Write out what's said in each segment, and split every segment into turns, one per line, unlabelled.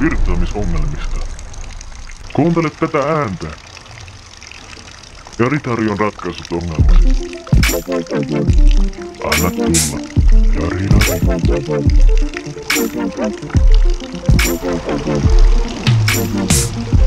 virtaamisongelmista. Kuuntele tätä ääntä. Ja Ritari on ratkaissut ongelmasi. Anna tulla. Ja Ritari.
Tervetuloa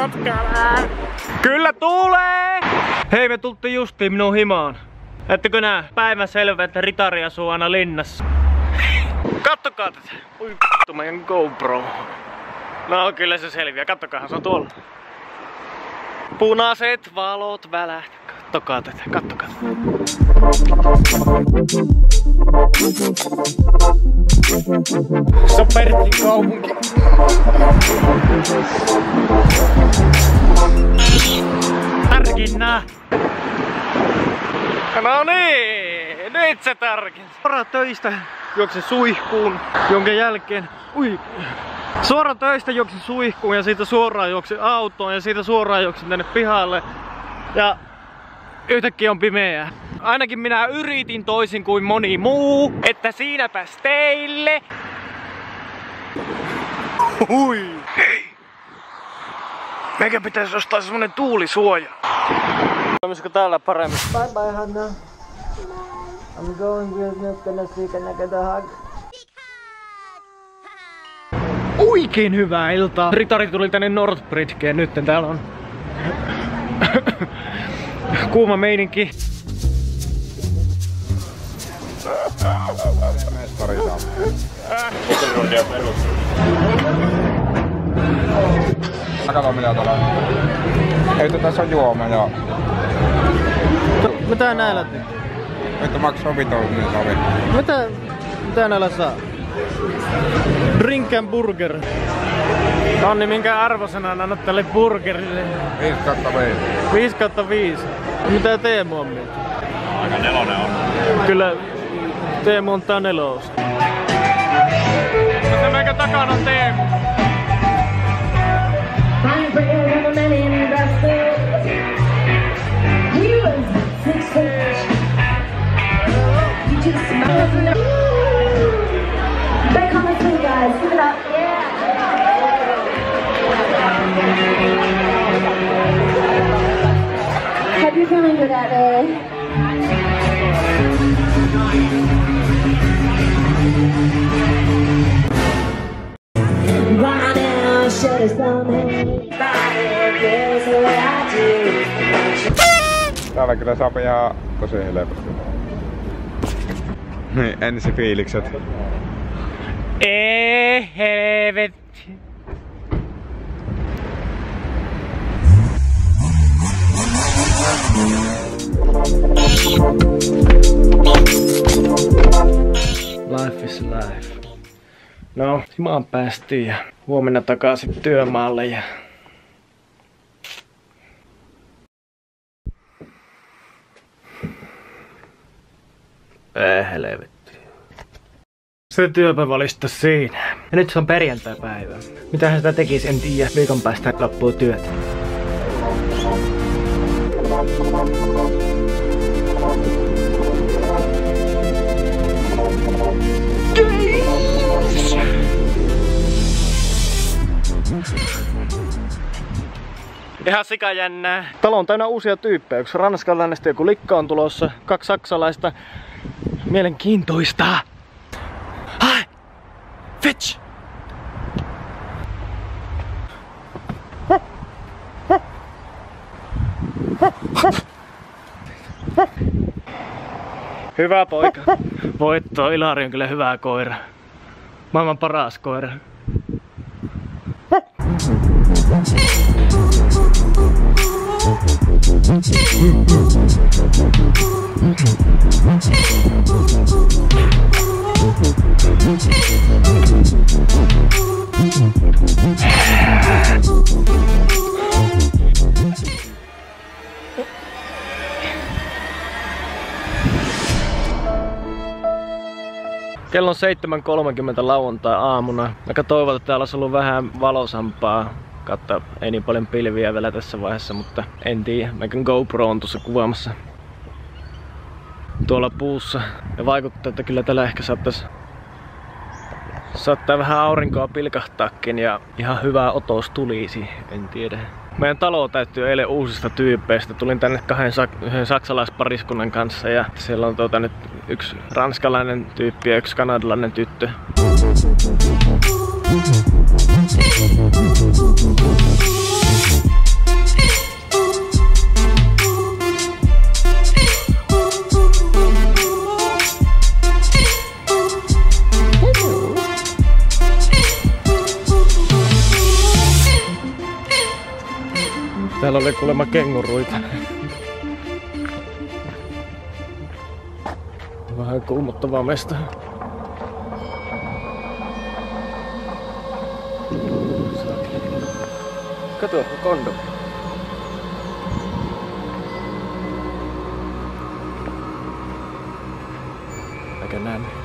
Matkaan! Kyllä tulee! Hei, me tultiin justiin minun himaan. Ettekö nää? Päivän selvä, että Ritari asuu aina linnassa. Kattokaa tätä! Ui vittu, meidän GoPro. No kyllä se selviää, kattokaa, se on tuolla. Punaiset valot välähtää. Kattokaa tätä, kattokaa tätä. Se on Pertin kaupunki. Tärkinnä! No niin, nyt se tärkin. Suoraan töistä juoksin suihkuun, jonka jälkeen... Ui! Suoraan töistä juoksin suihkuun ja siitä suoraan juoksin autoon ja siitä suoraan juoksin tänne pihalle. Ja yhtäkkiä on pimeää. Ainakin minä yritin toisin kuin moni muu, että siinäpäs teille. Hui! Hei! Meikä pitäisi ostaa semmonen tuulisuoja. Toimisiko täällä paremmin?
Bye bye, Hannah. I'm going with milk and a stick and I get a hug.
Oikein hyvää iltaa. Ritari tuli tänne Northbridgeen nyt. Täällä on kuuma meininki.
Kato mitä tuolla on. Ei tässä on juoma joo.
Mitä näillä?
Vittu maksaa viton niin savi.
Mitä, mitä näillä saa? Drink and burger. Onni, minkä arvosanan annat tälle burgerille?
5 kautta 5.
5 kautta 5. Mitä Teemu on mieltä? Aika nelonen on. Kyllä Teemu on tää nelous. Se meikä takana on Teemu.
I'm for a woman in Brussels. He was six foot. He just smiles. Back on the swing, guys. Give it up. Yeah. Hope you're feeling good out there.
Täällä kyllä saa ihan tosi helposti. Niin, ensi fiilikset.
Ei helvetti. Life is life. No, maan päästiin ja huomenna takaisin työmaalle ja Ei helvetti. Se työpäivä oli sitten siinä. Ja nyt se on perjantai-päivä. Mitä hän sitä tekisi, en tiedä. Viikon päästä loppuu työt. Ihan sikajännää. Talo on täynnä uusia tyyppejä. Yksi ranskalainen, sitten joku likka on tulossa. Kaksi saksalaista. Mielenkiintoista. Hai! Fitch! Hyvä poika. Voitto. Ilari on kyllä hyvä koira. Maailman paras koira. Kello on 7.30 lauantai-aamuna. Aika toivon, että täällä olisi ollut vähän valosampaa Katta ei niin paljon pilviä vielä tässä vaiheessa, mutta en tiedä. Meikän GoPro on tuossa kuvaamassa tuolla puussa. Ja vaikuttaa, että kyllä tällä ehkä saattaisi saattaa vähän aurinkoa pilkahtaakin ja ihan hyvä otos tulisi, en tiedä. Meidän talo täyttyy eilen uusista tyypeistä. Tulin tänne kahden sak- yhden saksalaispariskunnan kanssa ja siellä on tuota nyt yksi ranskalainen tyyppi ja yksi kanadalainen tyttö. Täällä oli kuulemma kenguruita. Vähän kuumottavaa mesta. Kato, kondo. Aika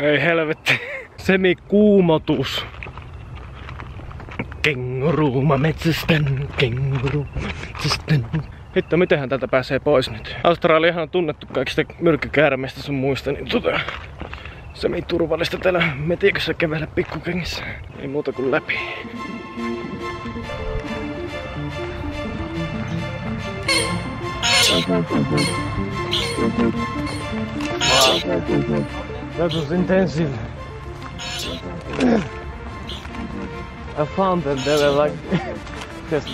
Ei helvetti. Semikuumotus. Kenguru, mä metsästän, kenguru, metsästän. Hitto, mitenhän täältä pääsee pois nyt? Australiahan on tunnettu kaikista myrkkykäärmeistä sun muista, niin tota... Semi-turvallista täällä metikössä kävellä pikkukengissä. Ei muuta kuin läpi. That was intensive. I found them, they were like just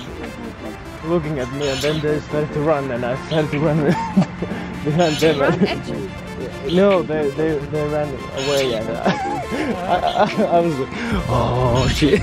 looking at me and then they started to run and I started to run behind them. and- no, they, they, they ran away and I, I, I, I was like, oh shit.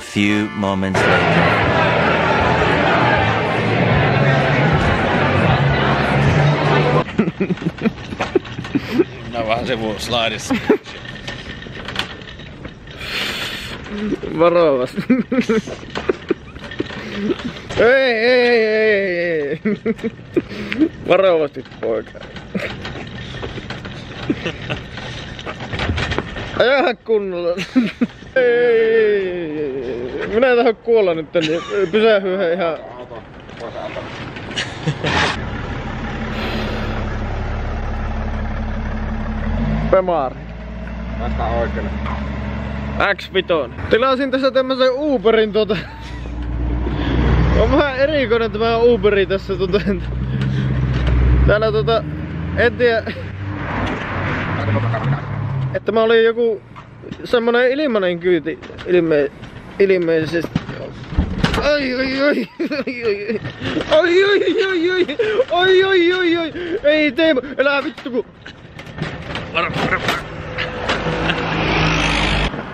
few moments later.
No vähän se mun slaidissa.
Varovasti. ei, ei, ei, ei, ei. Varovasti poika. Ajahan kunnolla. ei, ei, ei, ei. Minä en tahdo kuolla nyt tänne. Pysähy ihan. Pemari.
Vasta oikealle.
X5. Tilasin tässä tämmösen Uberin tota... On vähän erikoinen tämä Uberi tässä tota... Täällä tota... En tiedä... Että mä olin joku semmonen ilmanen kyyti ilme, ilmeisesti. Ai ai ai ai ai ai ai ai ai ai ai ai ai ei Teemu, elää vittu ku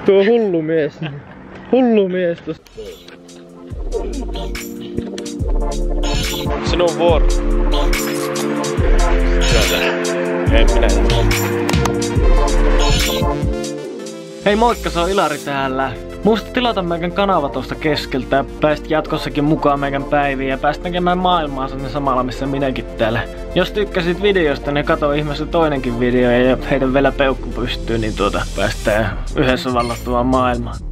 Tuo hullu mies. Hullu mies tosta. Sinun vuoro. En minä. Hei moikka, se on Ilari täällä. Muista tilata meidän kanava tuosta keskeltä ja pääst jatkossakin mukaan meidän päiviin ja pääst näkemään maailmaa sinne samalla missä minäkin täällä. Jos tykkäsit videosta, niin kato ihmeessä toinenkin video ja heitä vielä peukku pystyy, niin tuota päästään yhdessä vallattumaan maailmaan.